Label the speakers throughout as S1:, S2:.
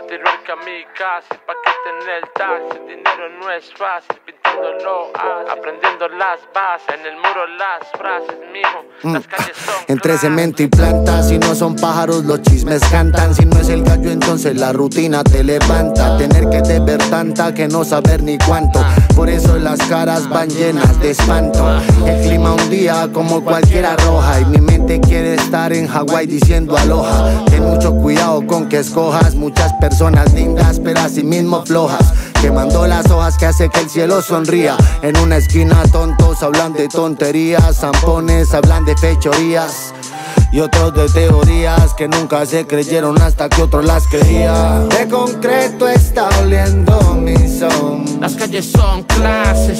S1: Se tiró el kamikaze, paquete en el taxi. Dinero no es fácil, pintándolo. Aprendiendo las bases, en el muro las frases, mijo. Las calles son.
S2: Entre cemento y planta, si no son pájaros, los chismes cantan. Si no es el gallo, entonces la rutina te levanta. Tener que deber tanta que no saber ni cuánto. Por eso las caras van llenas de espanto. El clima un día como cualquiera roja. Y mi mente quiere estar en Hawái diciendo aloha. Ten mucho cuidado con que escojas muchas personas lindas, pero asimismo flojas. Quemando las hojas que hace que el cielo sonría. En una esquina tontos hablan de tonterías. Zampones hablan de fechorías. Y otros de teorías que nunca se creyeron hasta que otros las creían. De concreto está oliendo mi son.
S1: Las calles son clases,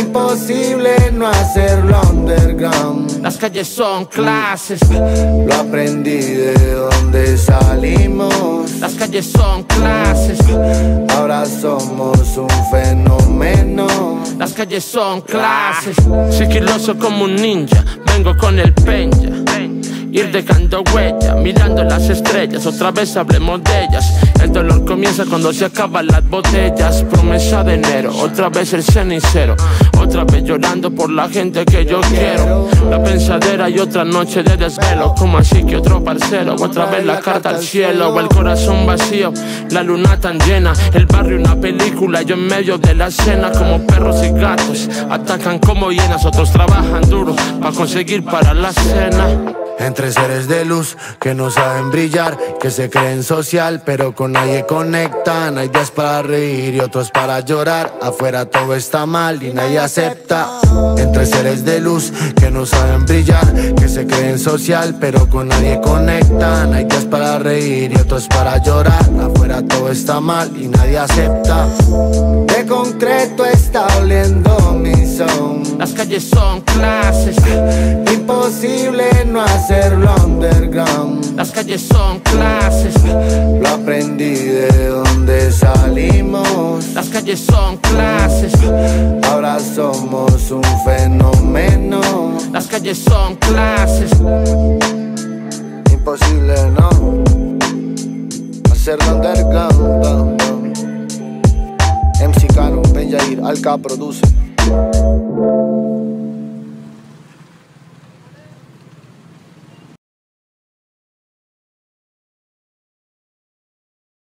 S2: Imposible no hacerlo underground.
S1: Las calles son clases,
S2: Lo aprendí de donde salimos.
S1: las calles son clases,
S2: Ahora somos un fenómeno.
S1: las calles son clases. Sigiloso como un ninja, vengo con el peña. Ir dejando huella, mirando las estrellas, otra vez hablemos de ellas. El dolor comienza cuando se acaban las botellas. Promesa de enero, otra vez el cenicero. Otra vez llorando por la gente que yo quiero. La pensadera y otra noche de desvelo. Como así que otro parcero, otra vez la carta al cielo. O el corazón vacío, la luna tan llena. El barrio una película, yo en medio de la escena. Como perros y gatos, atacan como hienas. Otros trabajan duro para conseguir para la cena.
S2: Entre seres de luz que no saben brillar, que se creen social, pero con nadie conectan. Hay días para reír y otros para llorar. Afuera todo está mal y nadie acepta. Entre seres de luz que no saben brillar, que se creen social, pero con nadie conectan. Hay días para reír y otros para llorar. Afuera todo está mal y nadie acepta. De concreto está oliendo mi son.
S1: Las calles son clases,
S2: Imposible hacerlo underground.
S1: las calles son clases,
S2: Lo aprendí de donde salimos.
S1: las calles son clases,
S2: Ahora somos un fenómeno.
S1: las calles son clases.
S2: Imposible, no. Hacerlo underground. down, down. MC Cano, Benjair, Alca produce.